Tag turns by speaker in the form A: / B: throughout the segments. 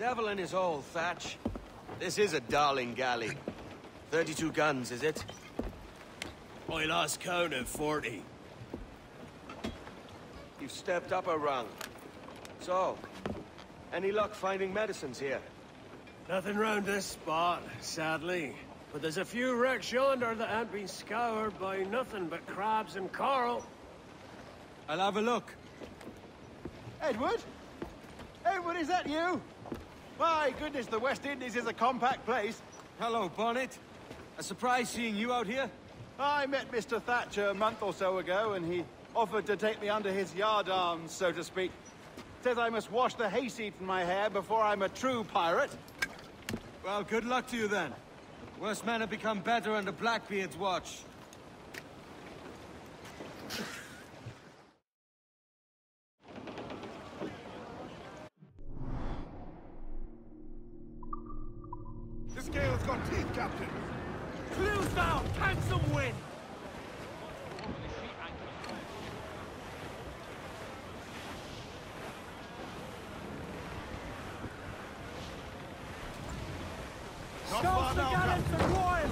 A: Devil in his hole, Thatch. This is a darling galley. 32 guns, is it?
B: I lost count at 40.
A: You've stepped up a rung. So, any luck finding medicines here?
B: Nothing round this spot, sadly. But there's a few wrecks yonder that ain't been scoured by nothing but crabs and coral.
A: I'll have a look.
C: Edward? Edward, is that you? My goodness, the West Indies is a compact place.
A: Hello, Bonnet. A surprise seeing you out here?
C: I met Mr. Thatcher a month or so ago, and he offered to take me under his yard yardarms, so to speak. Says I must wash the hayseed from my hair before I'm a true pirate.
A: Well, good luck to you then. Worst men have become better under Blackbeard's watch.
D: This gale's got teeth, Captain.
B: Clews down! Handsome wind!
D: Not far now, Captain.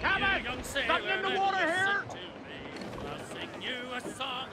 E: Cabot! Something in the water here! I'll sing you a song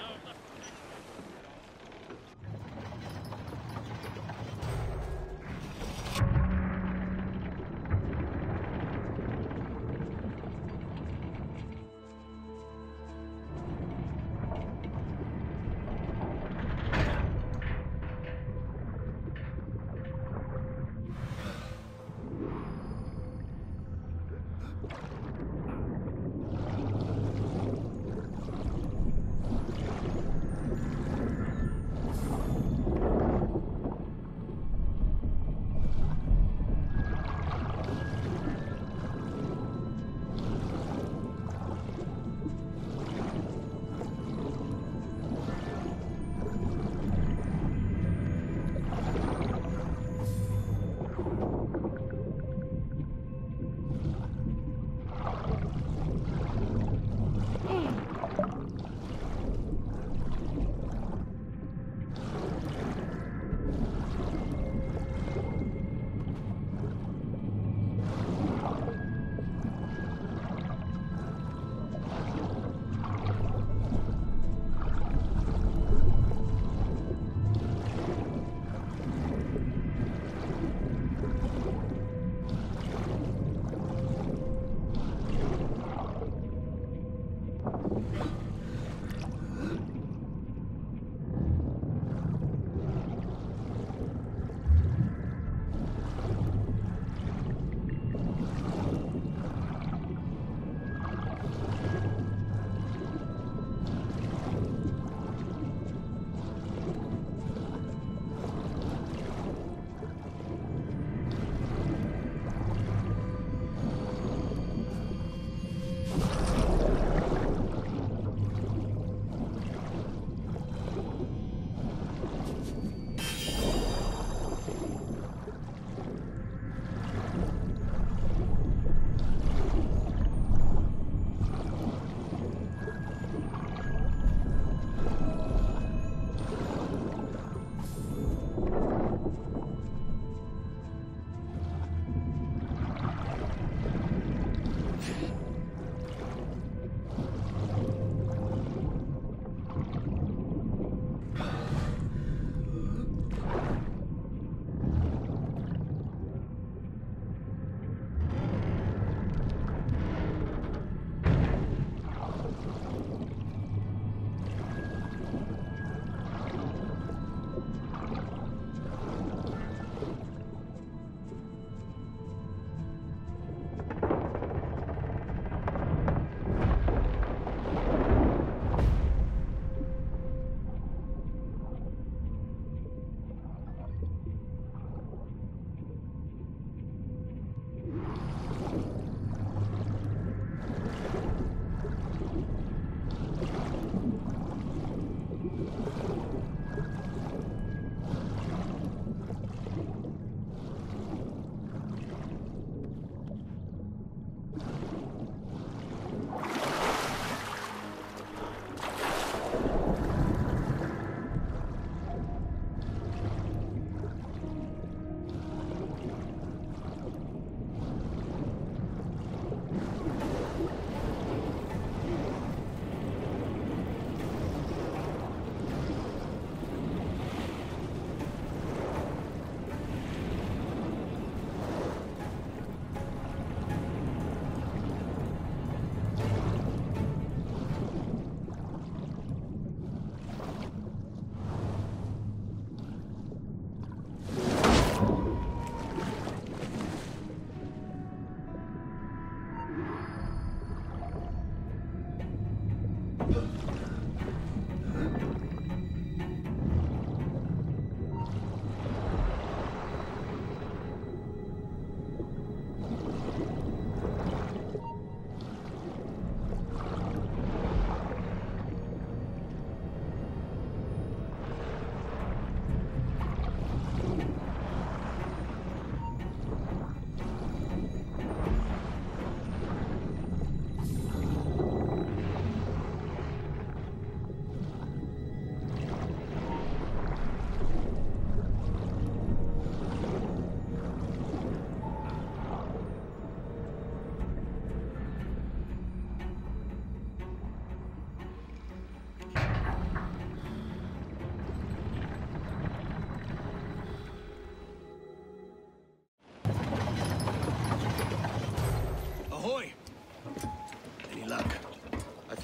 A: rápido.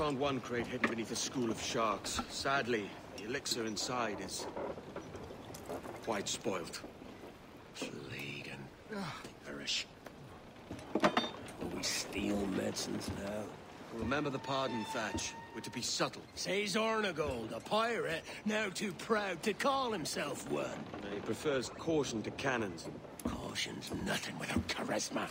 A: Found one crate hidden beneath a school of sharks. Sadly, the elixir inside is... quite spoilt.
B: Plague and ah. perish. Will we steal medicines now?
A: Remember the pardon, Thatch. We're to be subtle.
B: Says Hornigold, a pirate, now too proud to call himself one.
A: He prefers caution to cannons.
B: Caution's nothing without charisma.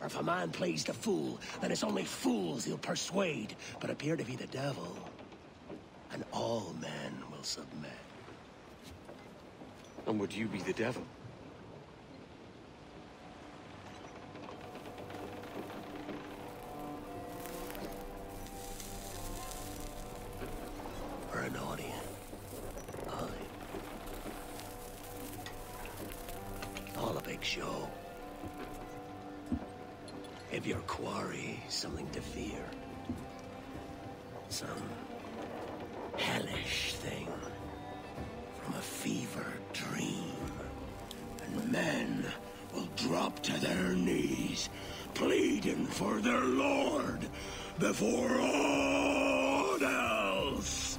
B: Or if a man plays the fool, then it's only fools he'll persuade, but appear to be the devil. And all men will submit.
A: And would you be the devil?
B: Or an audience. All a big show. Give your quarry something to fear. Some hellish thing from a fever dream. And men will drop to their knees, pleading for their lord before all else.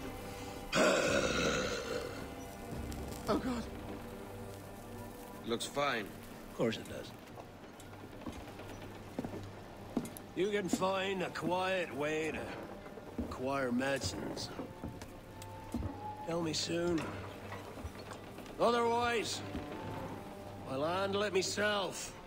C: Oh, God.
A: Looks fine.
B: Of course it does. You can find a quiet way to acquire medicines. Tell me soon. Otherwise, I'll handle it myself.